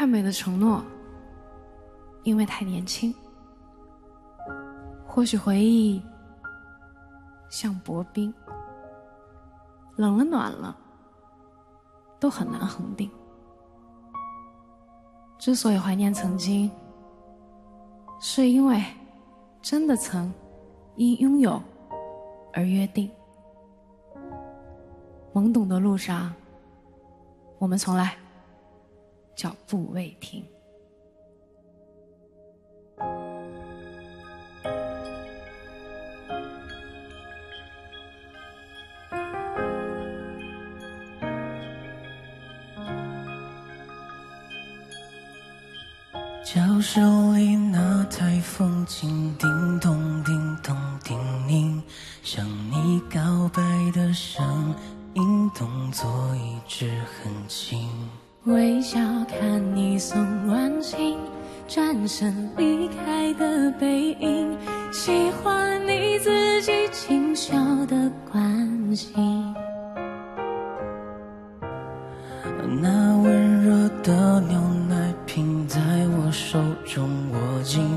太美的承诺，因为太年轻。或许回忆像薄冰，冷了暖了，都很难恒定。之所以怀念曾经，是因为真的曾因拥有而约定。懵懂的路上，我们从来脚步未停。教室里那台风琴，叮咚叮咚叮咛，向你告白的声音，动作一直很轻。微笑看你送完信，转身离开的背影，喜欢你自己轻笑的关心。那温热的牛奶瓶在我手中握紧，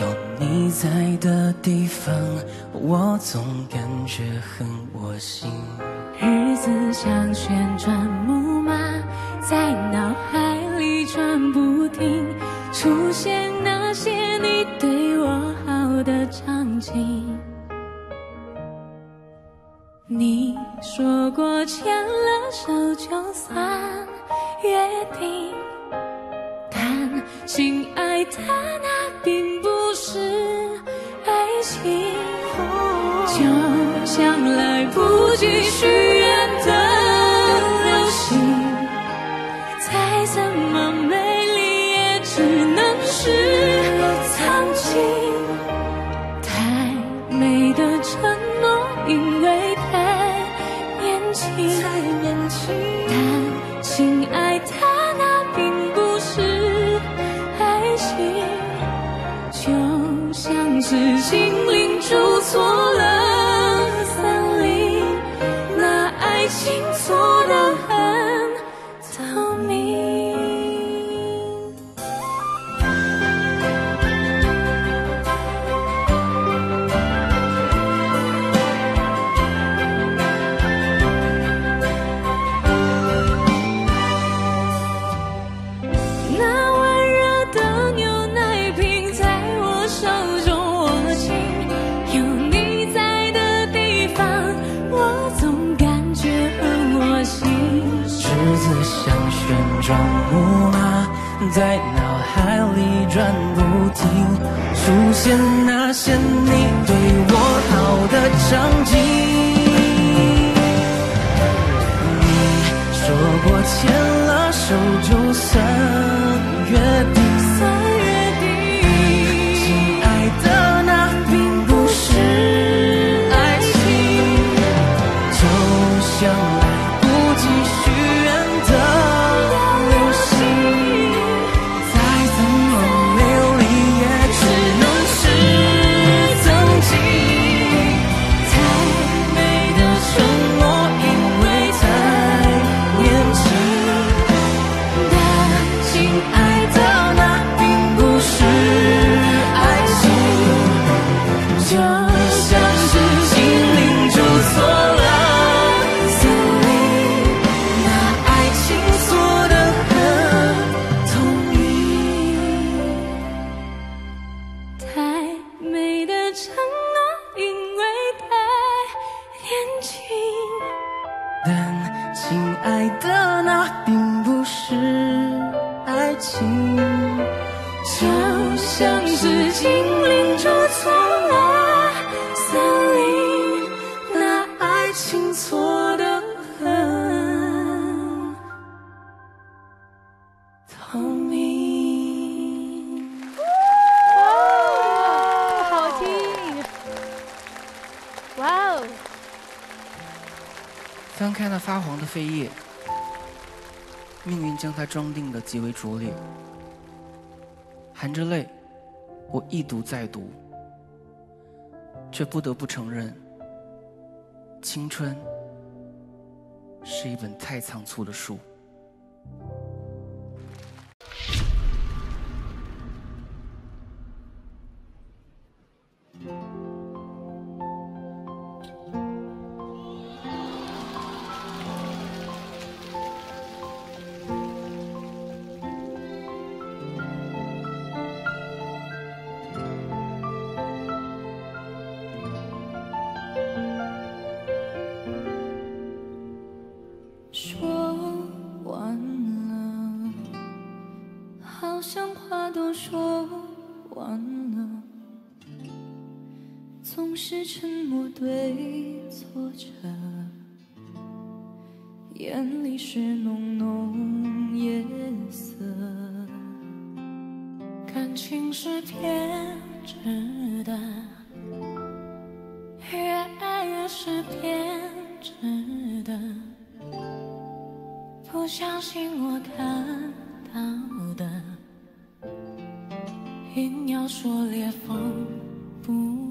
有你在的地方，我总感觉很窝心。日子像旋转木马，在脑海里转不停，出现那些你对我好的场景。你说过牵了手就算约定，但亲爱的，那并不是爱情，就像来不及在脑海里转不停，出现那些你对我好的场景。你说过牵了手就算的扉页，命运将它装订的极为拙劣，含着泪，我一读再读，却不得不承认，青春是一本太仓促的书。说完了。总是沉默对坐着眼里是浓浓夜色感情是偏执的。硬要说裂缝不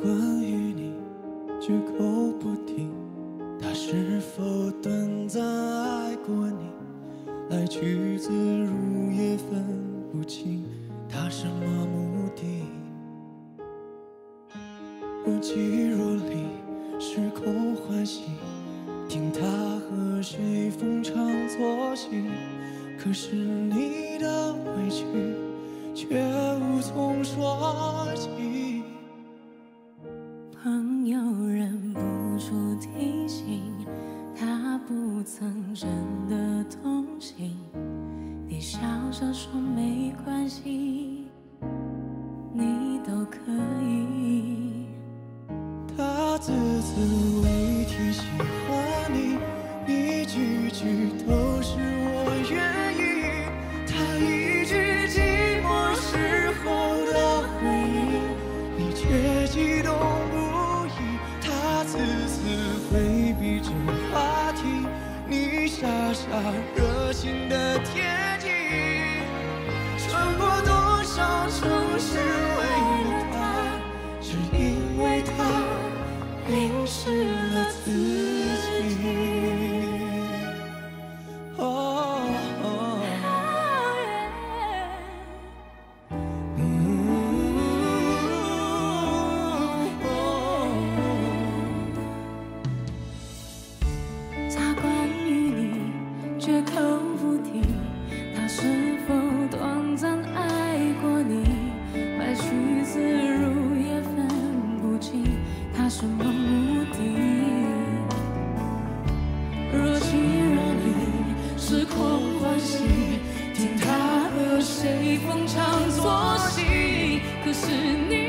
关于你，绝口不提。他是否短暂爱过你？来去自如。自慰提醒谁逢场作戏可是你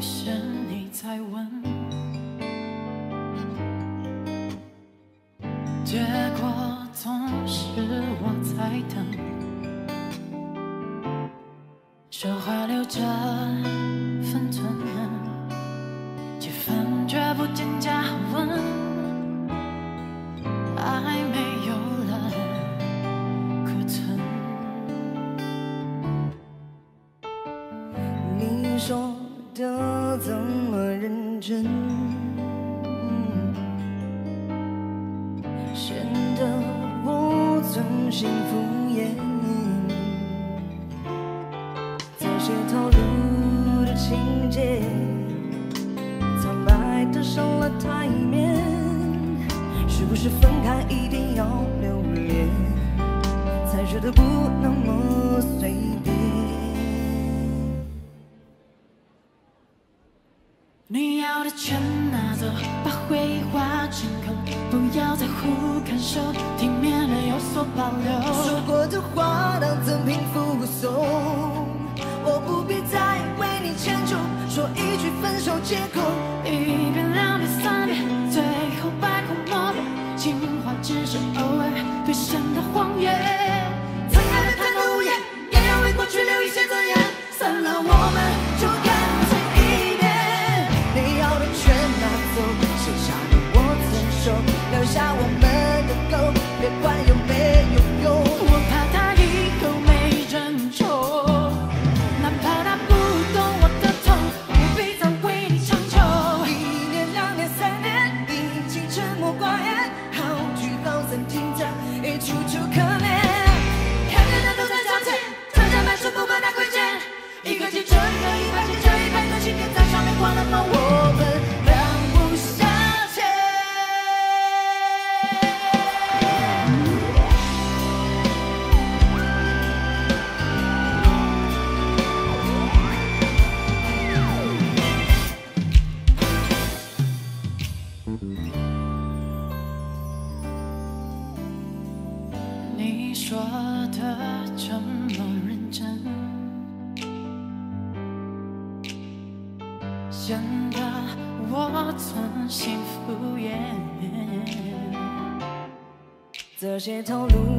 是你在问结果总是我在等说话留着分寸气氛却不见加走。我不必再为你迁就，说一句分手借口。一遍、两遍、三遍，最后百口莫辩，情话只是偶尔兑现的谎言。曾爱的太无言，也要为过去留一些尊严。散了，我们。有些套路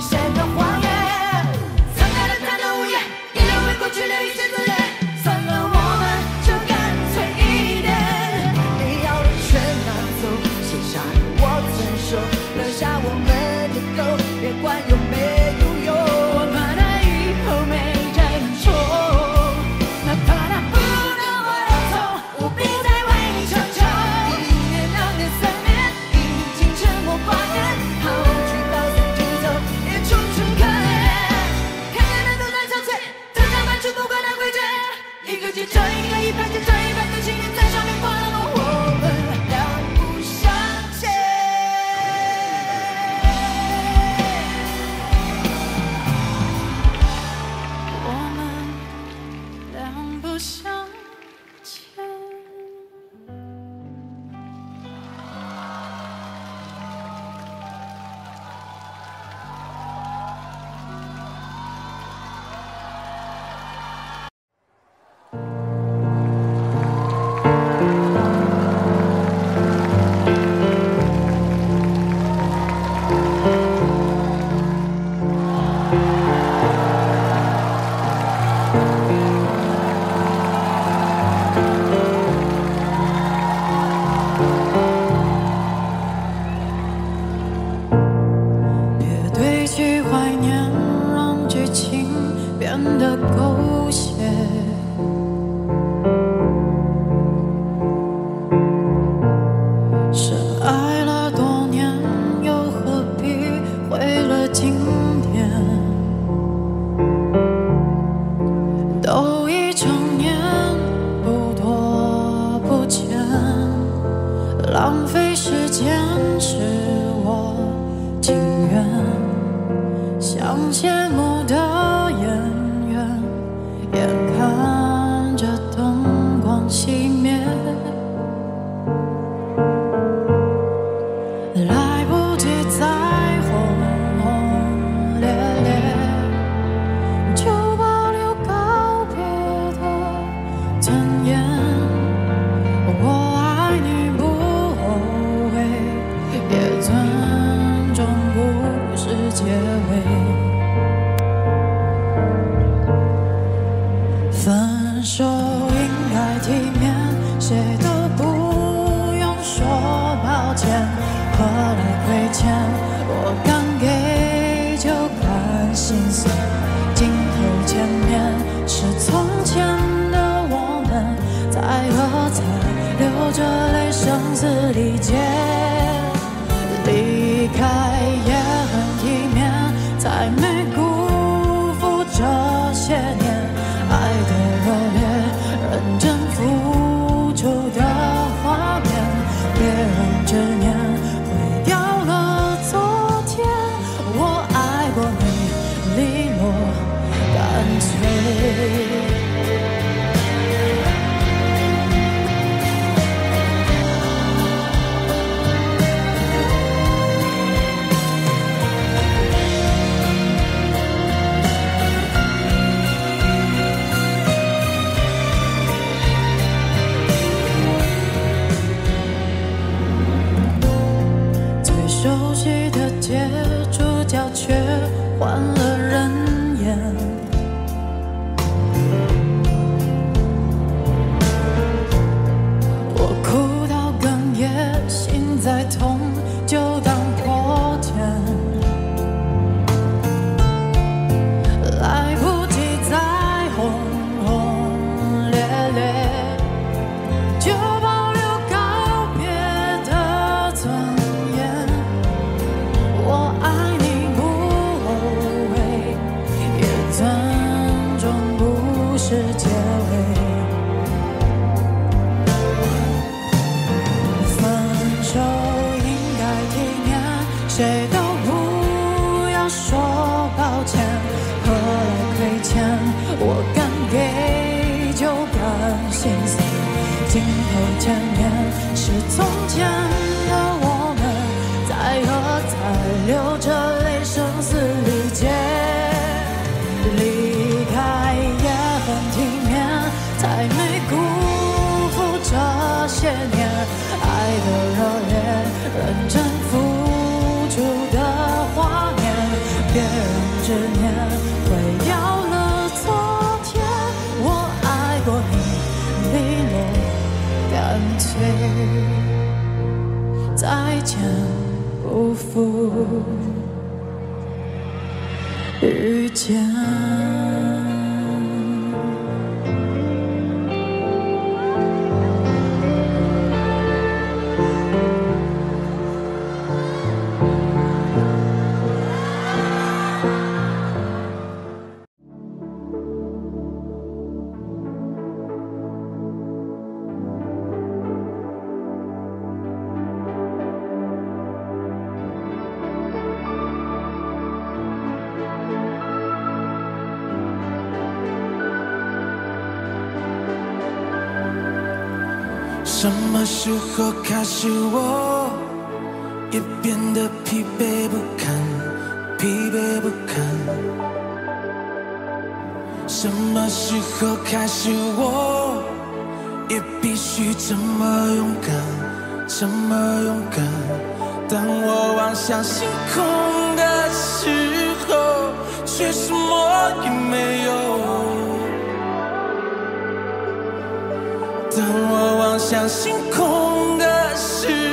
许的谎言遇见。时候开始我也变得疲惫不堪疲惫不堪。什么时候开始我也必须这么勇敢这么勇敢。当我望向星空的时候却什么也没有。当我像星空的诗。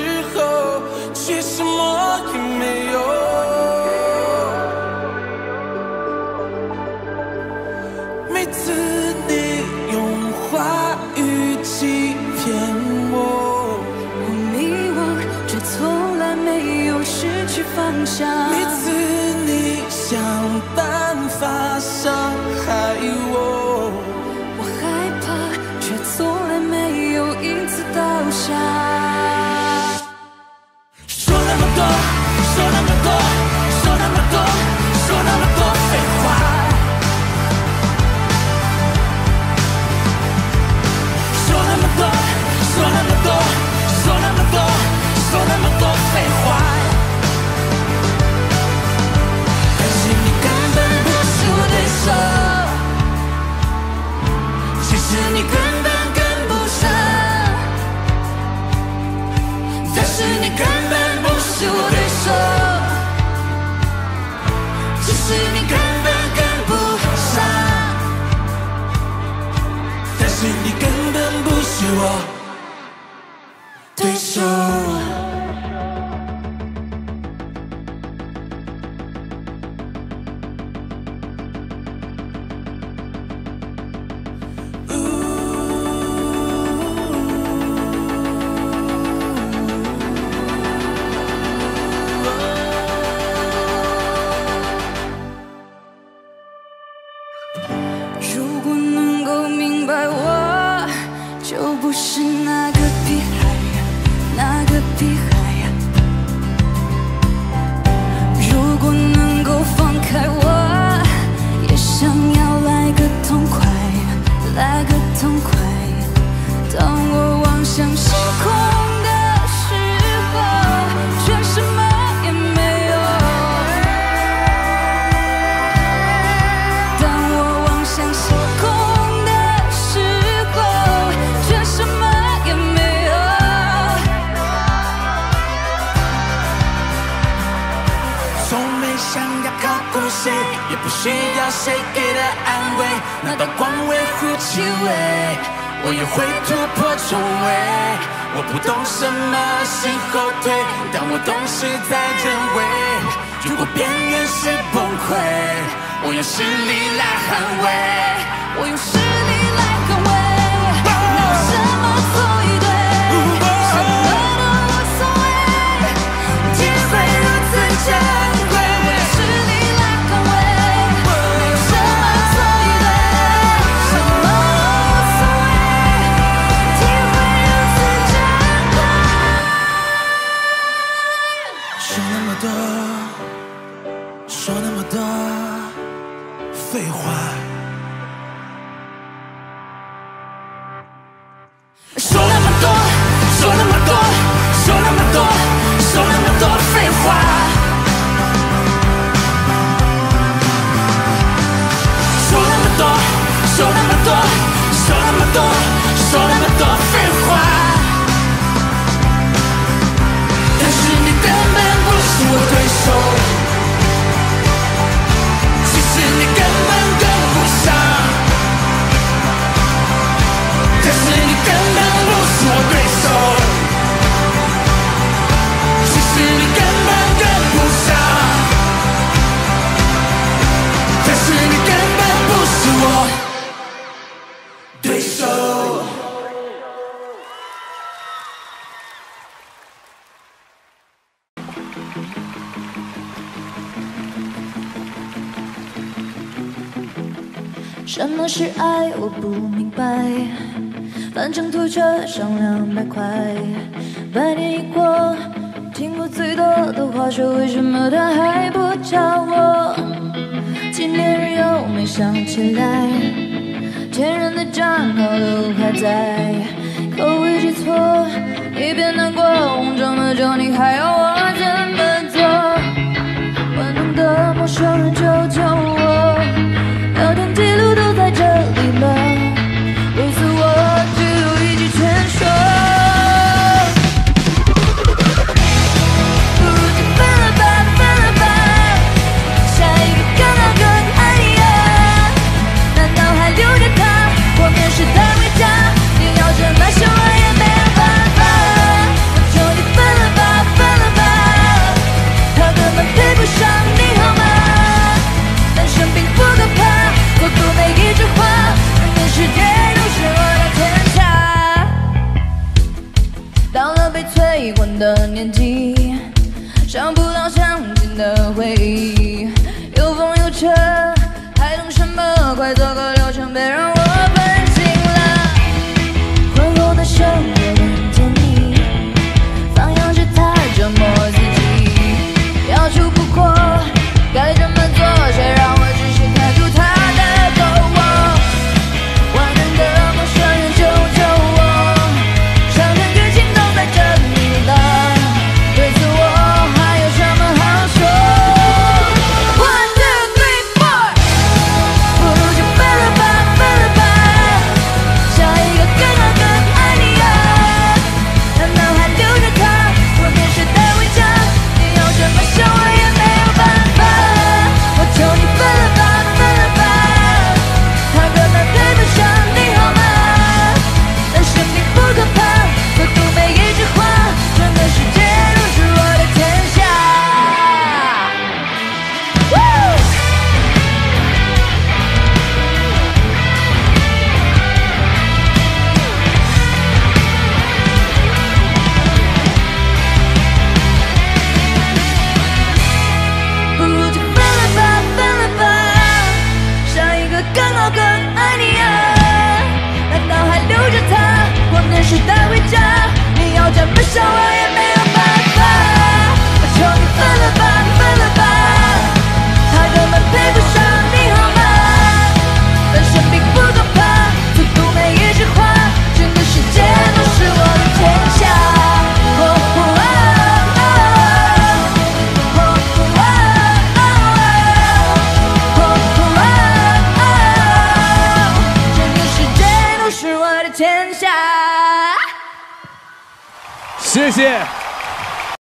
我也会突破重围。我不懂什么是后退，但我懂事在人为。如果边缘是崩溃，我用实力来捍卫。我用实力。说那么多废话。什么是爱？我不明白。反正拖车上两百块，百年已过，听过最多的话是为什么他还不找我？纪念日又没想起来，前任的账号都还在，口味记错，一边难过，红么久，你还要我怎么做？万能的陌生人，救救我！